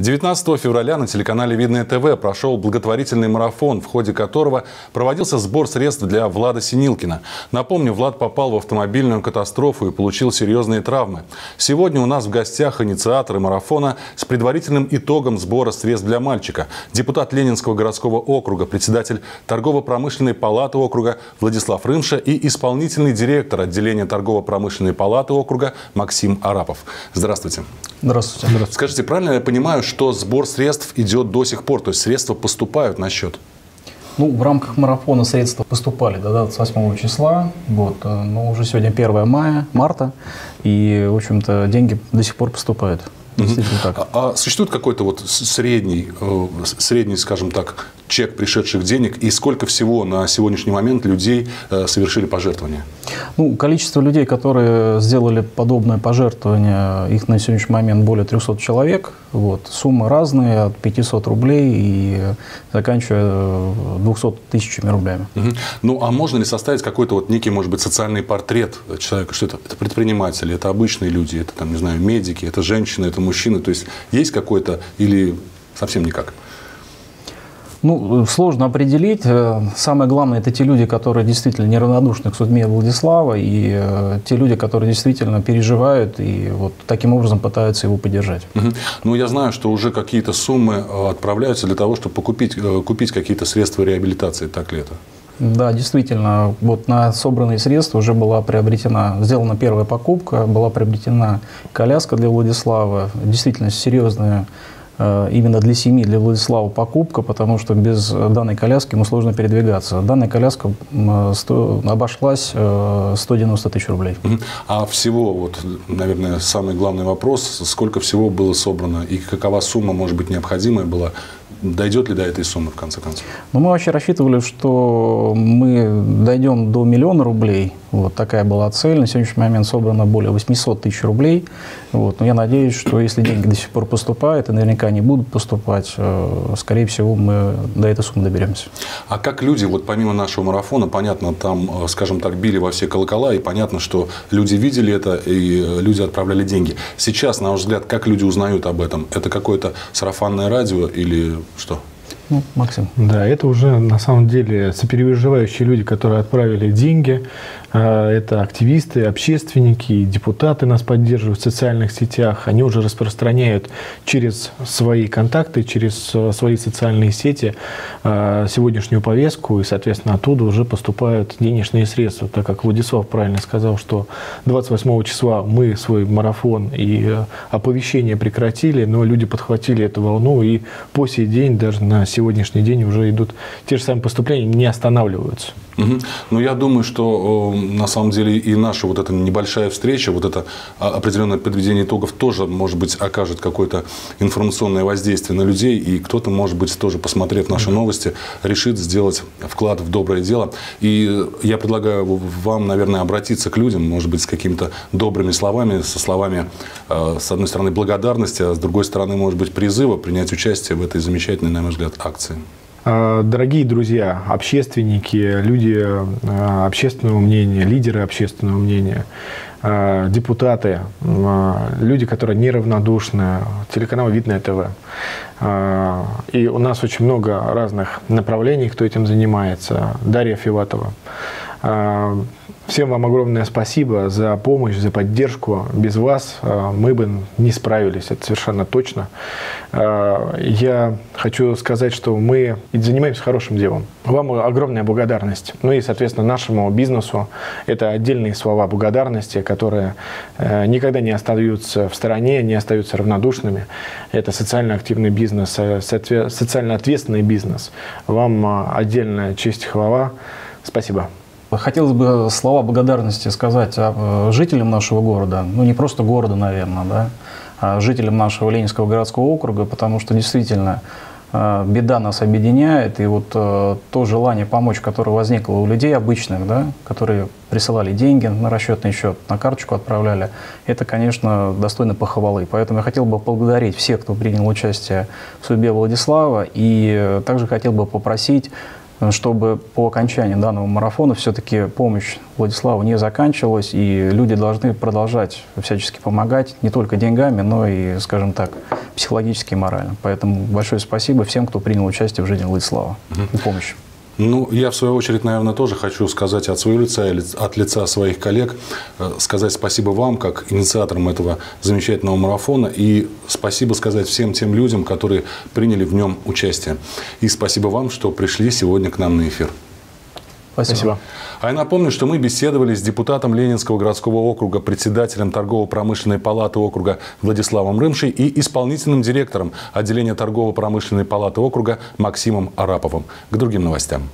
19 февраля на телеканале «Видное ТВ» прошел благотворительный марафон, в ходе которого проводился сбор средств для Влада Синилкина. Напомню, Влад попал в автомобильную катастрофу и получил серьезные травмы. Сегодня у нас в гостях инициаторы марафона с предварительным итогом сбора средств для мальчика. Депутат Ленинского городского округа, председатель торгово-промышленной палаты округа Владислав Рымша и исполнительный директор отделения торгово-промышленной палаты округа Максим Арапов. Здравствуйте. Здравствуйте. Здравствуйте. Скажите, правильно я понимаю, что сбор средств идет до сих пор, то есть средства поступают на счет? Ну, в рамках марафона средства поступали до 28 числа, вот, э, но уже сегодня 1 мая, марта, и, в общем-то, деньги до сих пор поступают. Действительно так. А, а существует какой-то вот средний, э, средний, скажем так, чек пришедших денег и сколько всего на сегодняшний момент людей э, совершили пожертвования? Ну, количество людей, которые сделали подобное пожертвование, их на сегодняшний момент более 300 человек. Вот. Суммы разные, от 500 рублей и заканчивая 200 тысячами рублями. Угу. Ну, а можно ли составить какой-то вот некий, может быть, социальный портрет человека? Что это? Это предприниматели, это обычные люди, это, там, не знаю, медики, это женщины, это мужчины. То есть есть какой-то или совсем никак? Ну, сложно определить. Э, самое главное, это те люди, которые действительно неравнодушны к судьбе Владислава, и э, те люди, которые действительно переживают и вот таким образом пытаются его поддержать. Угу. Ну, я знаю, что уже какие-то суммы э, отправляются для того, чтобы покупить, купить какие-то средства реабилитации. Так ли это? Да, действительно, вот на собранные средства уже была приобретена, сделана первая покупка, была приобретена коляска для Владислава, действительно серьезная Э, именно для семьи, для Владислава покупка, потому что без данной коляски ему сложно передвигаться. Данная коляска обошлась 190 э, тысяч рублей. А всего, вот, наверное, самый главный вопрос, сколько всего было собрано и какова сумма, может быть, необходимая была Дойдет ли до этой суммы в конце концов? Ну, мы вообще рассчитывали, что мы дойдем до миллиона рублей. Вот такая была цель. На сегодняшний момент собрано более 800 тысяч рублей. Вот. Но я надеюсь, что если деньги до сих пор поступают, и наверняка они будут поступать, э, скорее всего, мы до этой суммы доберемся. А как люди, вот помимо нашего марафона, понятно, там, э, скажем так, били во все колокола, и понятно, что люди видели это, и э, люди отправляли деньги. Сейчас, на ваш взгляд, как люди узнают об этом? Это какое-то сарафанное радио или что? Ну, Максим. Да, это уже на самом деле сопереживающие люди, которые отправили деньги, это активисты, общественники, депутаты нас поддерживают в социальных сетях. Они уже распространяют через свои контакты, через э, свои социальные сети а, сегодняшнюю повестку, и, соответственно, оттуда уже поступают денежные средства. Так как Владислав правильно сказал, что 28 числа мы свой марафон и э, оповещение прекратили, но люди подхватили эту волну, и по сей день, даже на сегодняшний день уже идут те же самые поступления, не останавливаются. Угу. Ну, я думаю, что на самом деле и наша вот эта небольшая встреча, вот это определенное подведение итогов тоже, может быть, окажет какое-то информационное воздействие на людей, и кто-то, может быть, тоже, посмотрев наши новости, решит сделать вклад в доброе дело. И я предлагаю вам, наверное, обратиться к людям, может быть, с какими-то добрыми словами, со словами, э, с одной стороны, благодарности, а с другой стороны, может быть, призыва принять участие в этой замечательной, на мой взгляд, акции. А, дорогие друзья, общественники, люди а, общественного мнения, лидеры общественного мнения, а, депутаты, люди, которые неравнодушны, телеканал «Видное ТВ». И у нас очень много разных направлений, кто этим занимается. Дарья Филатова. Всем вам огромное спасибо за помощь, за поддержку. Без вас э, мы бы не справились, это совершенно точно. Э, я хочу сказать, что мы занимаемся хорошим делом. Вам огромная благодарность. Ну и, соответственно, нашему бизнесу это отдельные слова благодарности, которые э, никогда не остаются в стороне, не остаются равнодушными. Это социально активный бизнес, социально ответственный бизнес. Вам отдельная честь и хвала. Спасибо. Хотелось бы слова благодарности сказать э, жителям нашего города, ну не просто города, наверное, да, а жителям нашего Ленинского городского округа, потому что действительно э, беда нас объединяет, и вот э, то желание помочь, которое возникло у людей обычных, да, которые присылали деньги на расчетный счет, на карточку отправляли, это, конечно, достойно похвалы. Поэтому я хотел бы поблагодарить всех, кто принял участие в судьбе Владислава, и также хотел бы попросить чтобы по окончании данного марафона все-таки помощь Владиславу не заканчивалась, и люди должны продолжать всячески помогать не только деньгами, но и, скажем так, психологически и морально. Поэтому большое спасибо всем, кто принял участие в жизни Владислава и помощи. Ну, я, в свою очередь, наверное, тоже хочу сказать от своего лица и от лица своих коллег, э, сказать спасибо вам, как инициаторам этого замечательного марафона, и спасибо сказать всем тем людям, которые приняли в нем участие. И спасибо вам, что пришли сегодня к нам на эфир. Спасибо. Спасибо. А я напомню, что мы беседовали с депутатом Ленинского городского округа, председателем торгово-промышленной палаты округа Владиславом Рымшей и исполнительным директором отделения торгово-промышленной палаты округа Максимом Араповым. К другим новостям.